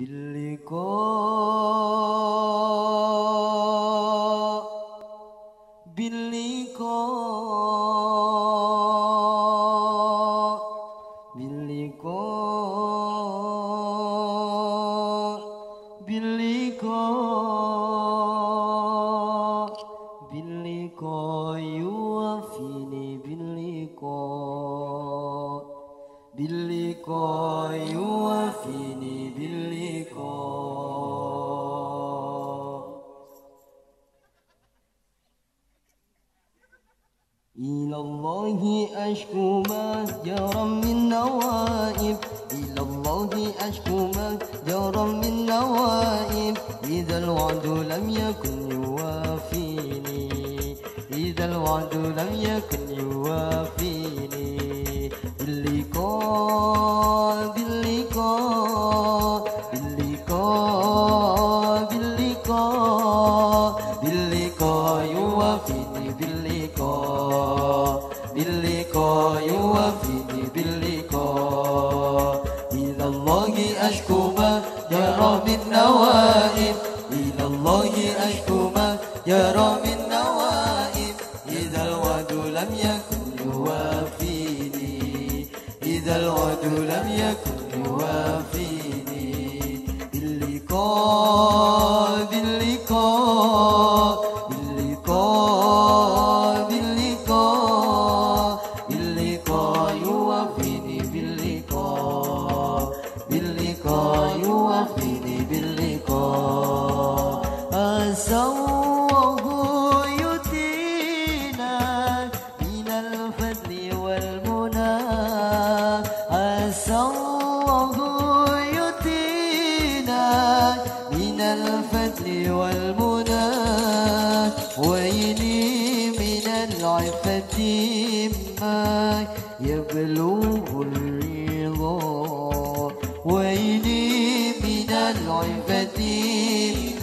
باللقاء باللقاء. يوافيني إلى الله أشكو ما جرى من نوائب. إلى الله أشكو ما جرى من نوائب. إذا الوعد لم يكن يوافيني. إذا الوعد لم يكن يوافيني. إلى الله أشكو ما يرى من نوائب إلى الله أشكو ما يرى من نوائب إذا الوعد لم يكن يوافيني. إذا الوعد لم يكن يوافيني. باللقاء ما يبلغ الرضا. ويلي من العفة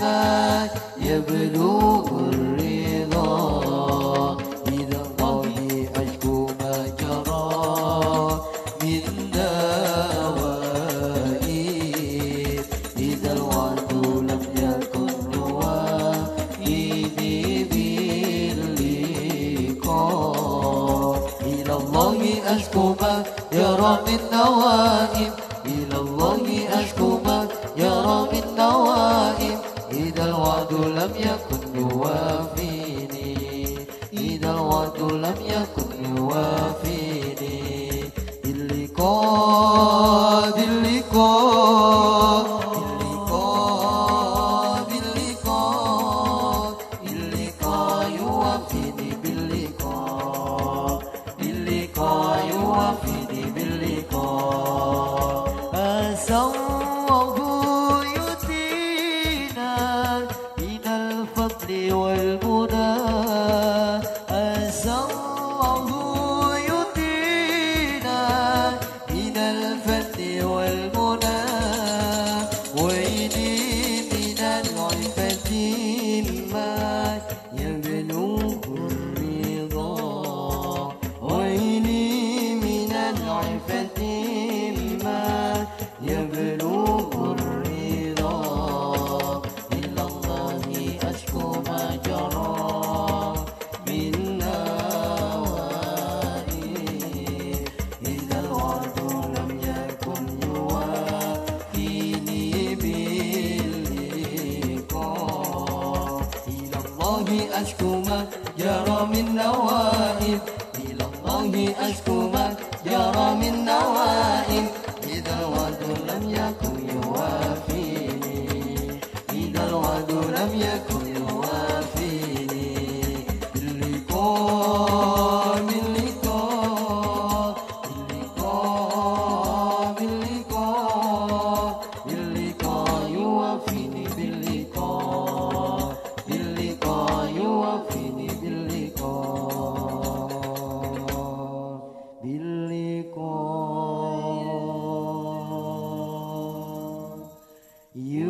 ما يبلغ الرضا. إذا الله أشكو ما جرى. من دوائر أشكو ما يرى من نوائب إلى الله أشكو ما يرى من نوائب إذا الوعد لم يكن أسوه يتينا من الفضل والمنى أسوه يتينا من الفضل والمنى ويلي من العفة ما يبلغ الرضا. ويلي من العفة الله أشكو ما جرى من نوائب. إلى الله أشكو ما جرى من نوائب. إذا الوعد لم يكن يوافيني إذا الوعد لم يكن You